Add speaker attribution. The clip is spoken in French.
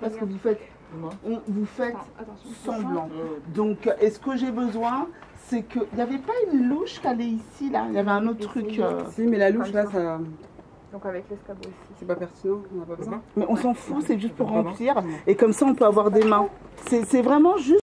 Speaker 1: parce que vous faites, on- vous faites semblant. Donc, est-ce que j'ai besoin C'est que il n'y avait pas une louche qui allait ici là? Il y avait un autre truc. euh,
Speaker 2: Si, mais la louche, là, ça,
Speaker 3: Donc avec l'escabeau ici.
Speaker 2: c'est pas pertinent, on n'a pas besoin.
Speaker 1: Mais on s'en fout, c'est juste pour remplir. Et comme ça, on peut avoir des mains. C'est vraiment juste.